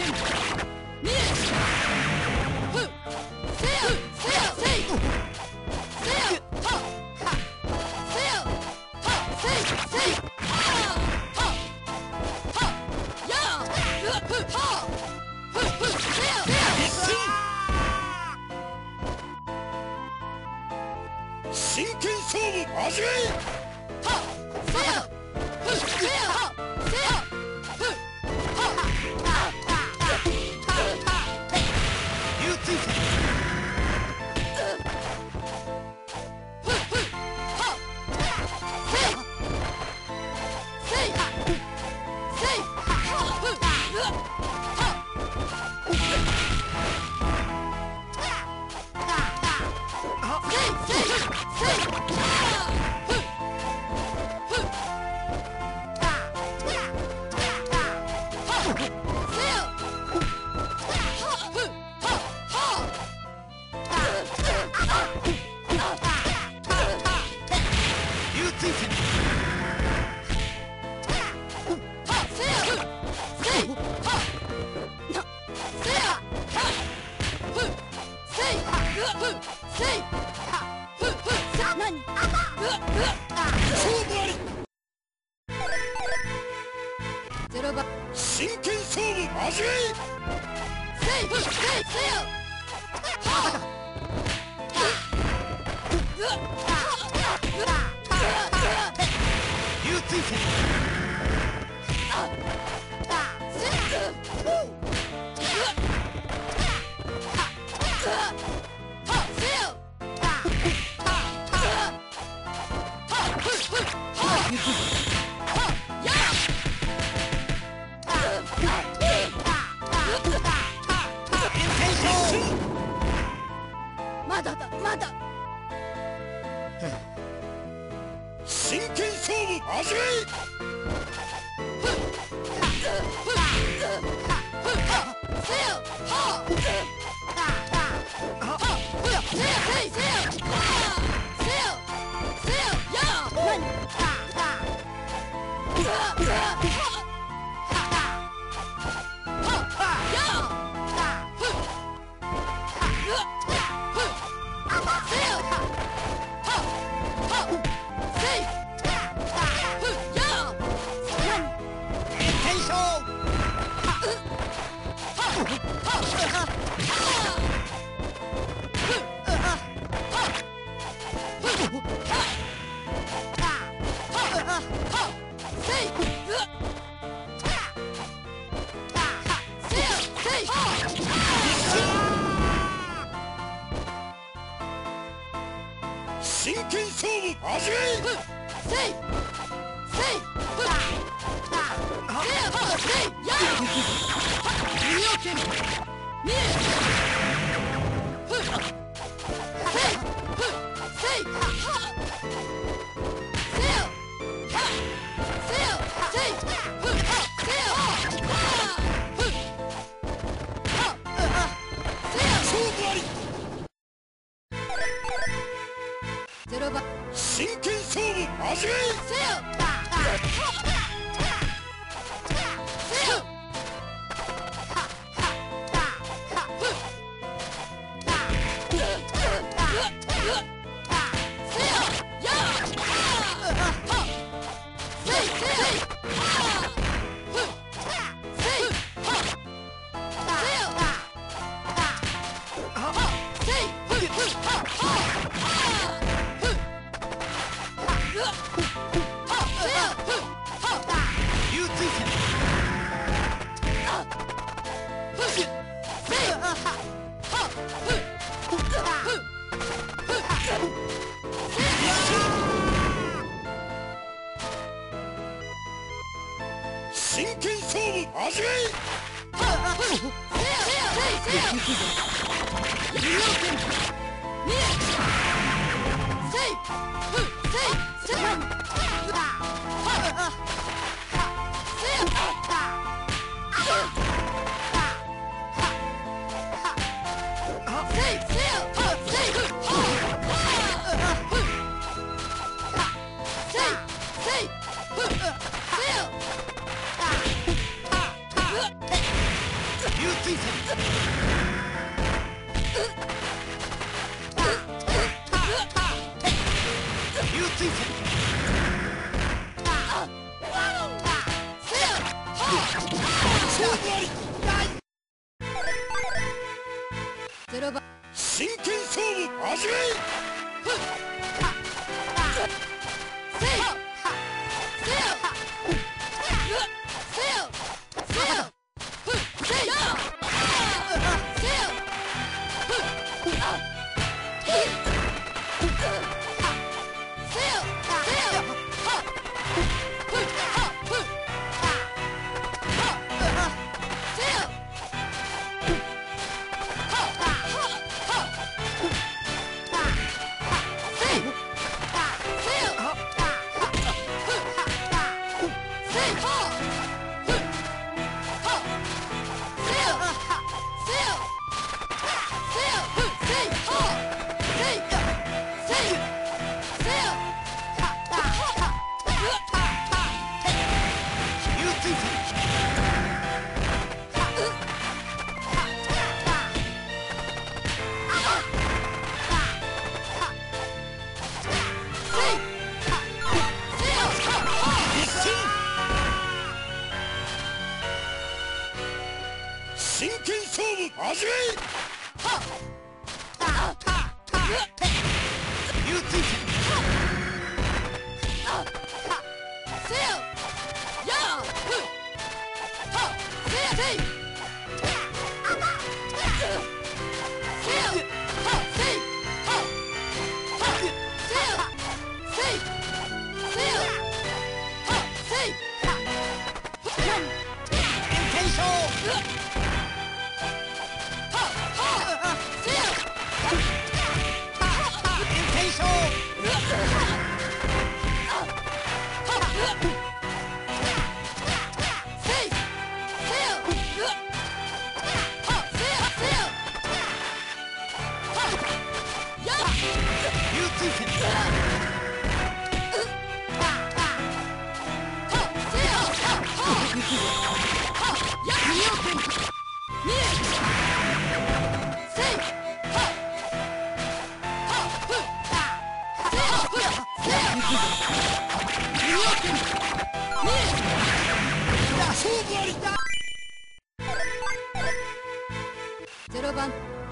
せ Okay.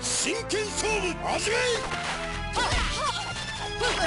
真剣勝負始め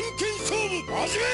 真剣勝負始め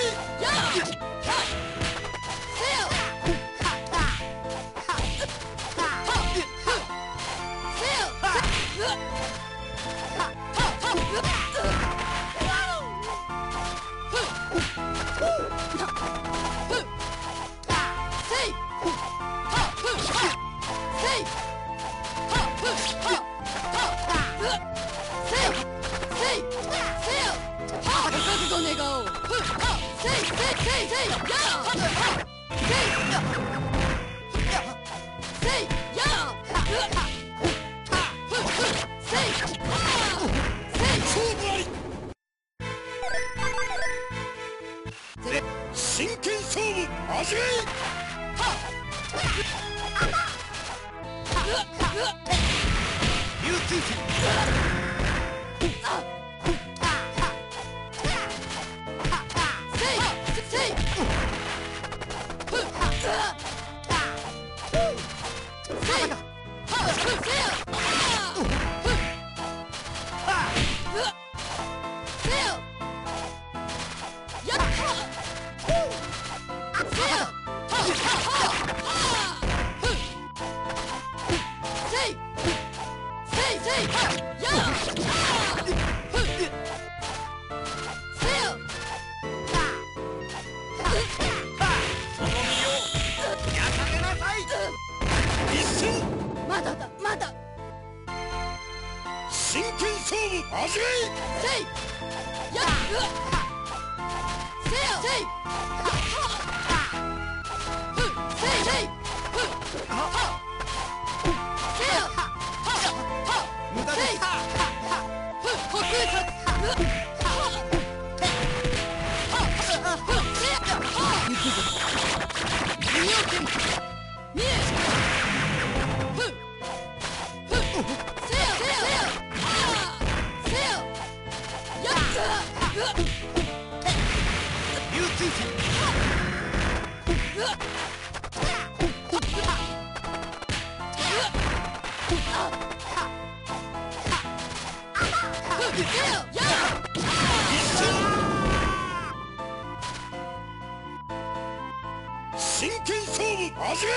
真剣勝負始め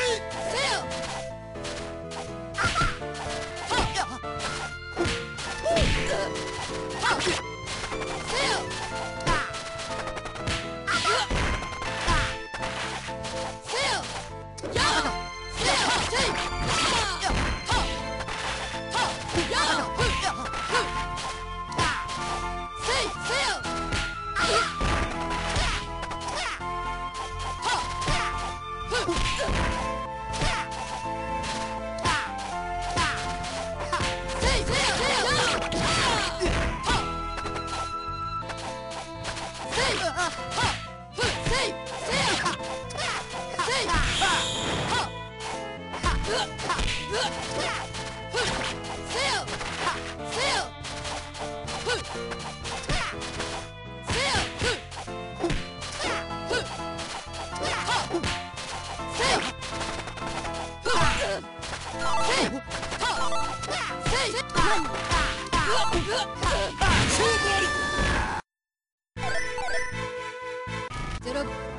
せよ。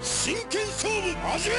真剣勝負始めい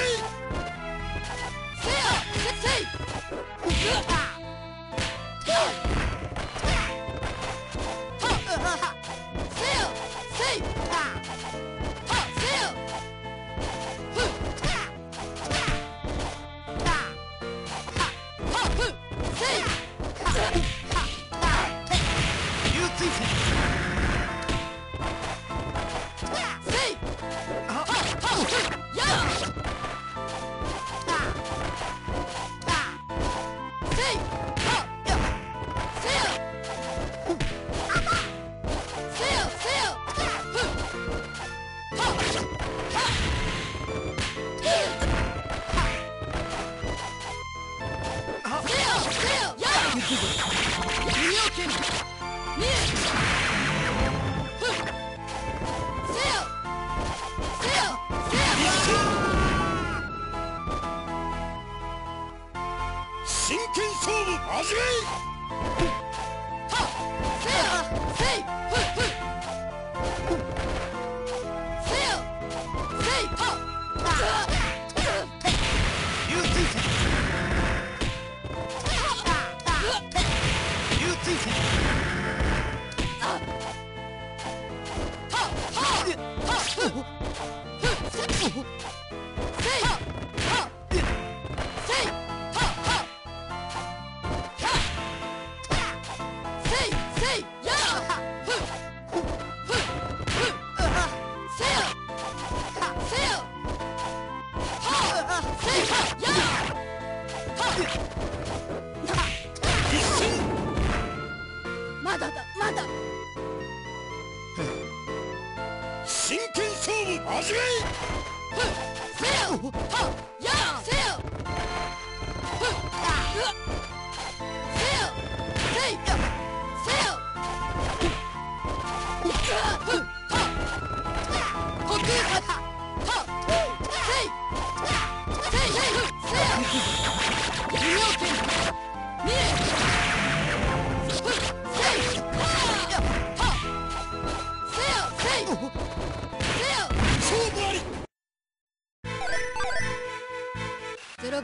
そろ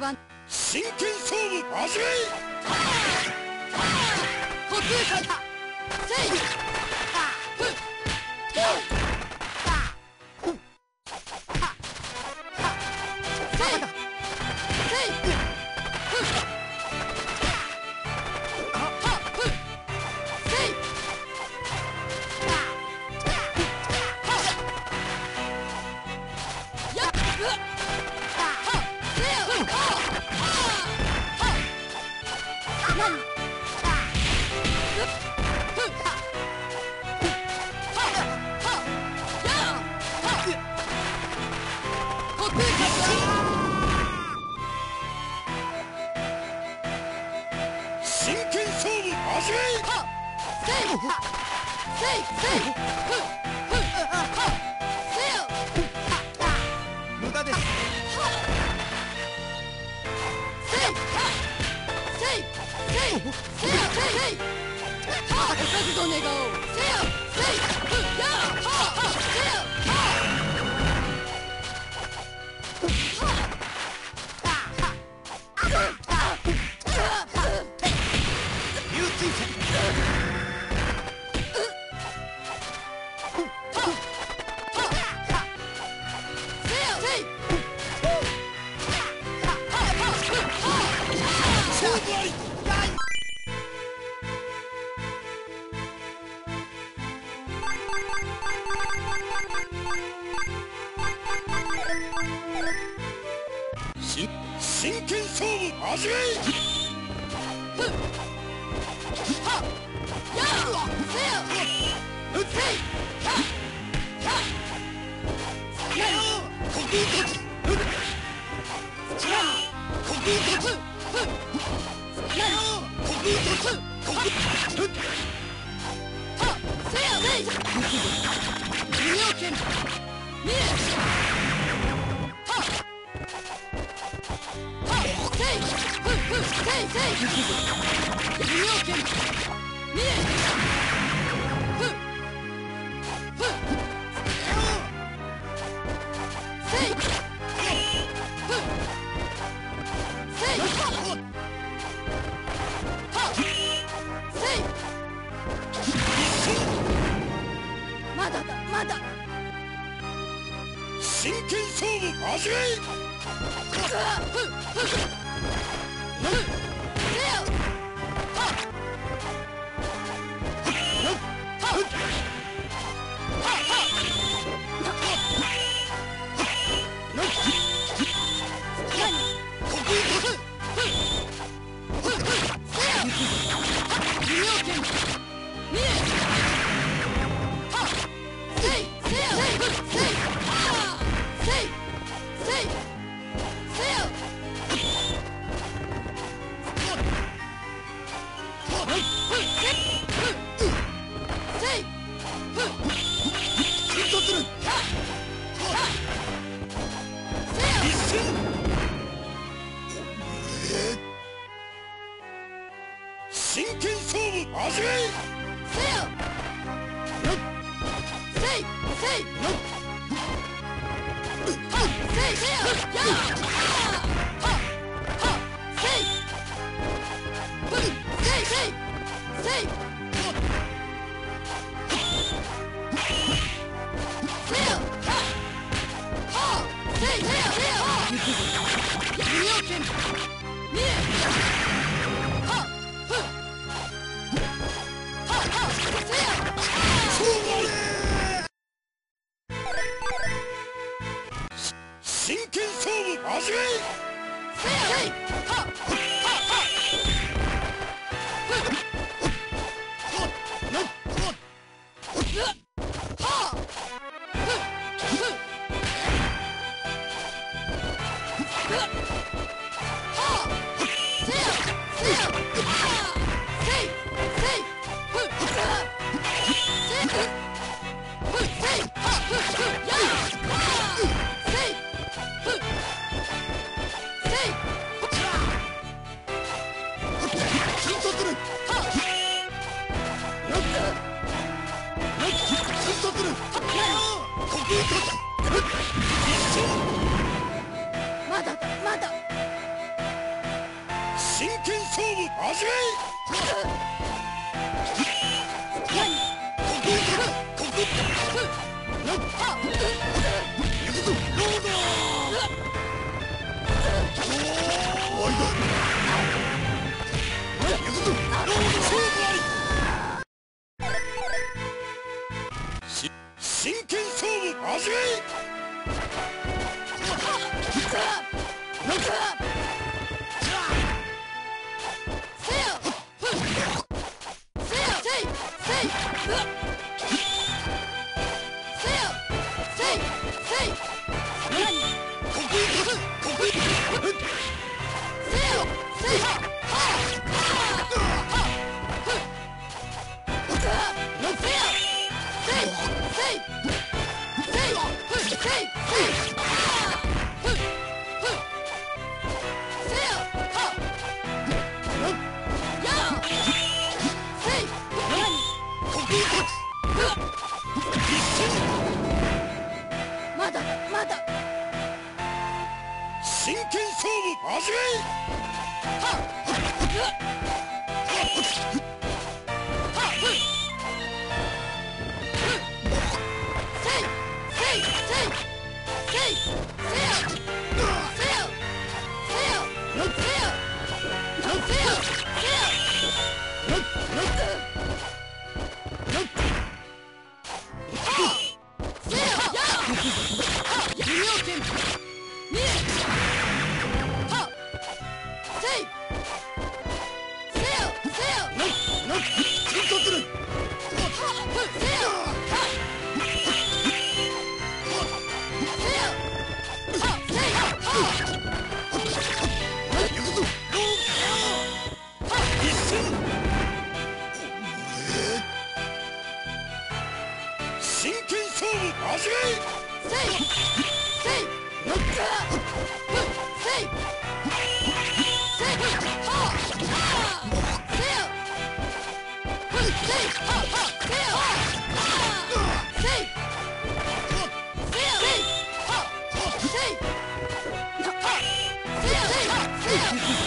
真剣勝負始め歩空間だ 走れ Fight! 真剣勝負始め 点勝負始めはっ Oh,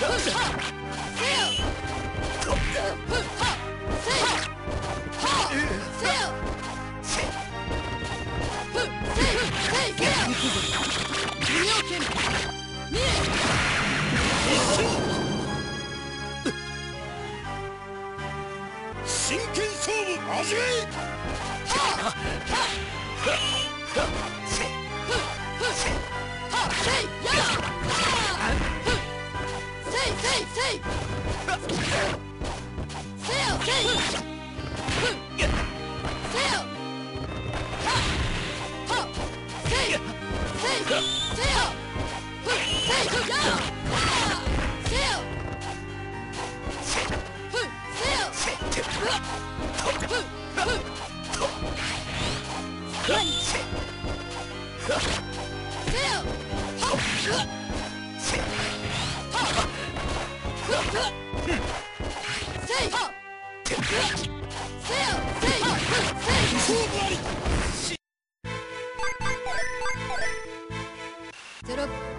真剣勝負始め Huh!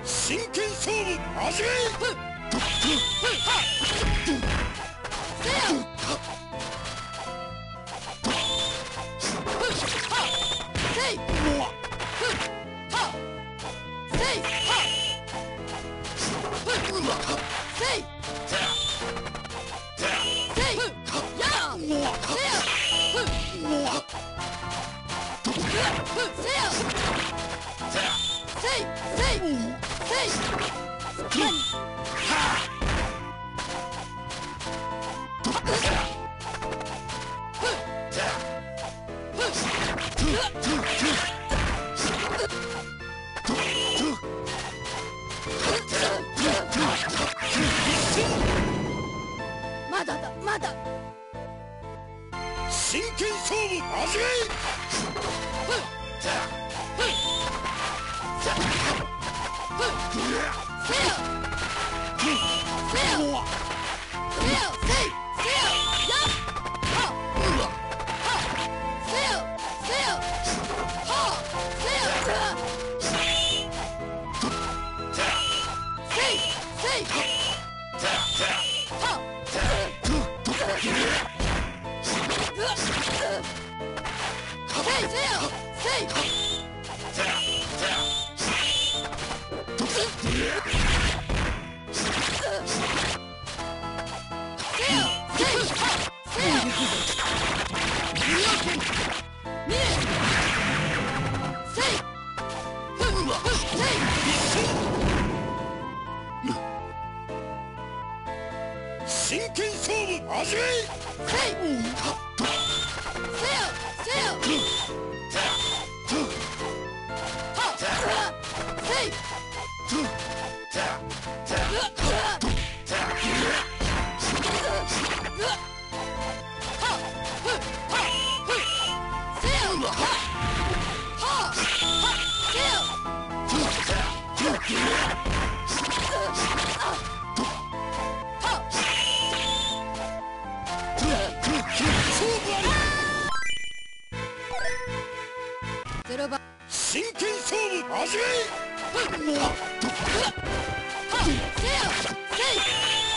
真剣勝負始めせい。Let me!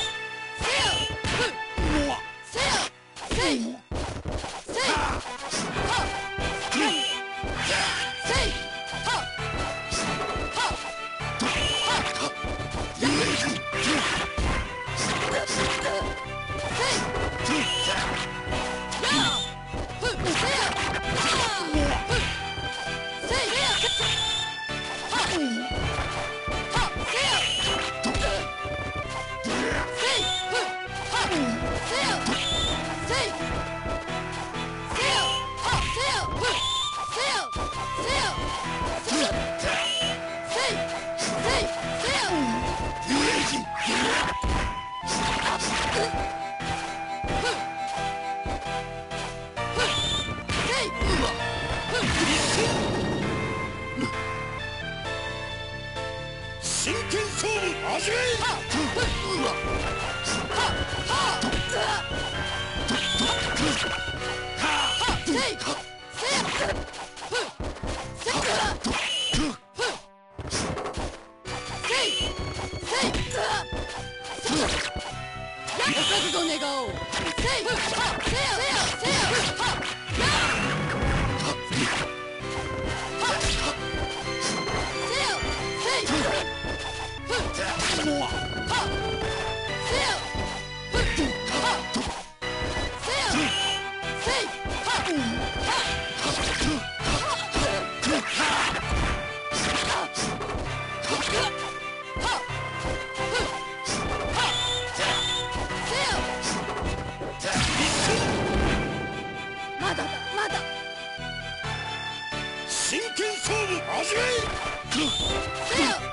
覚悟願おうせいせよせよせよせよせよせよ始め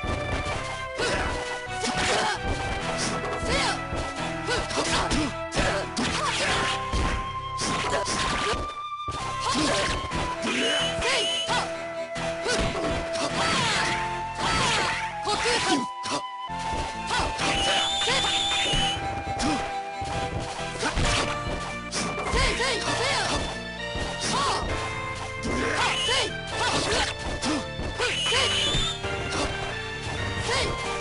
Thank you.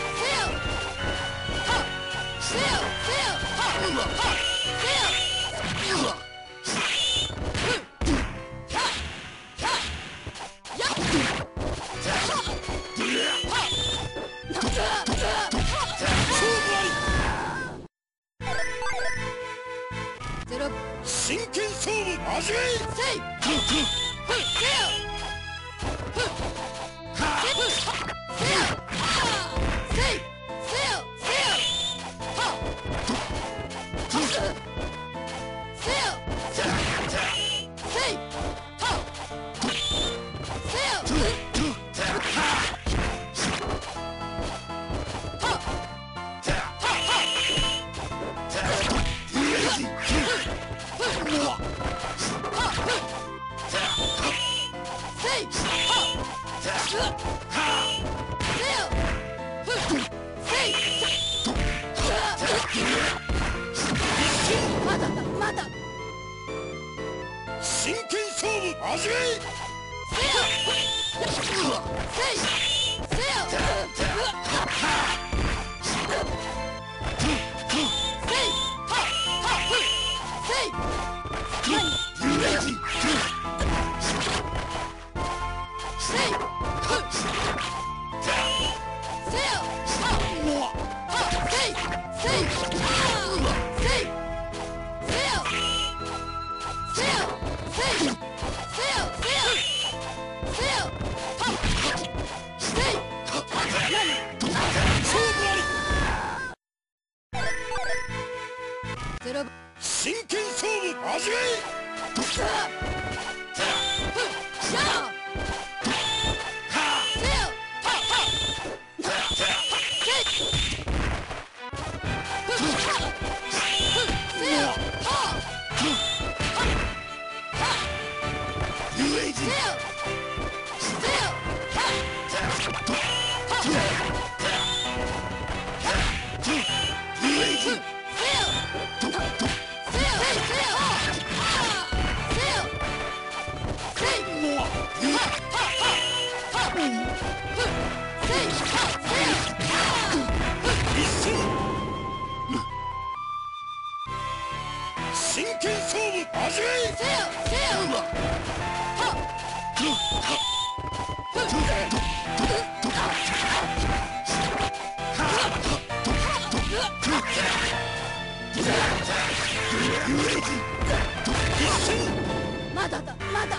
だ。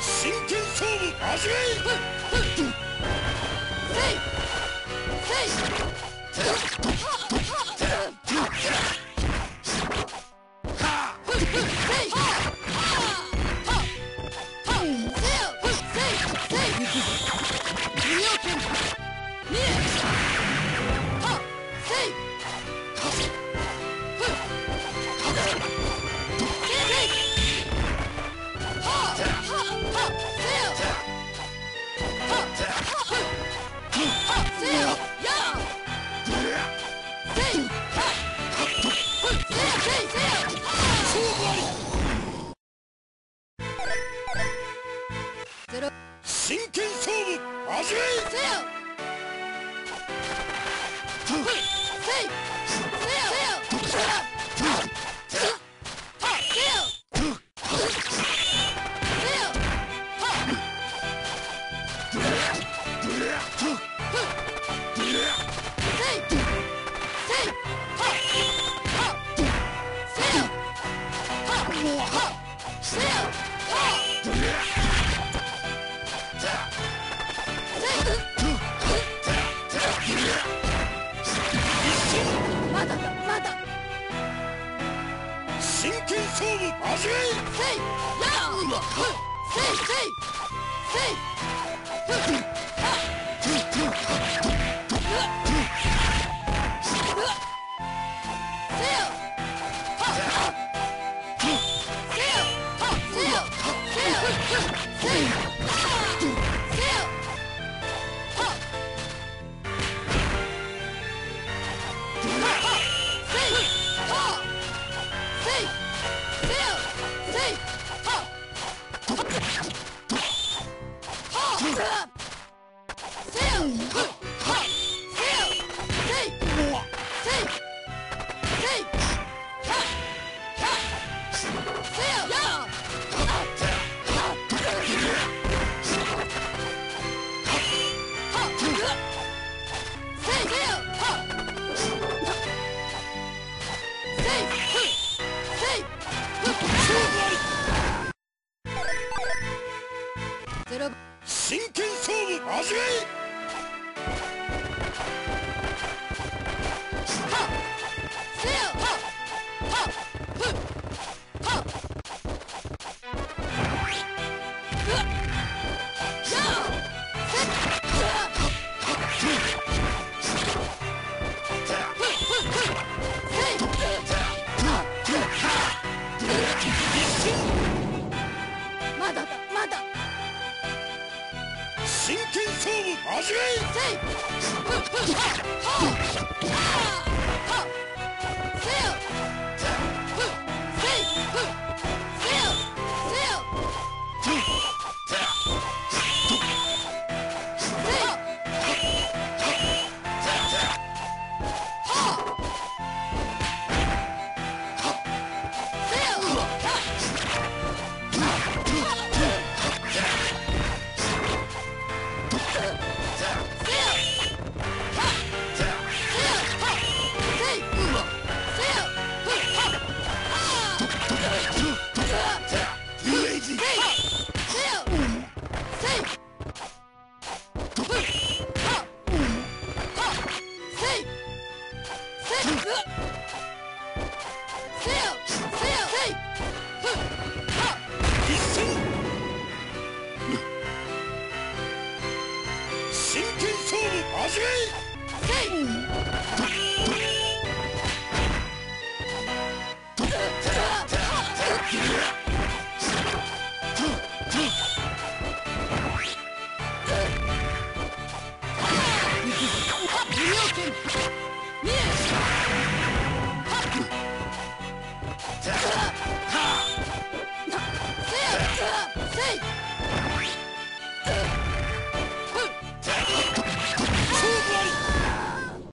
真剣勝負始めい Hey! Hey!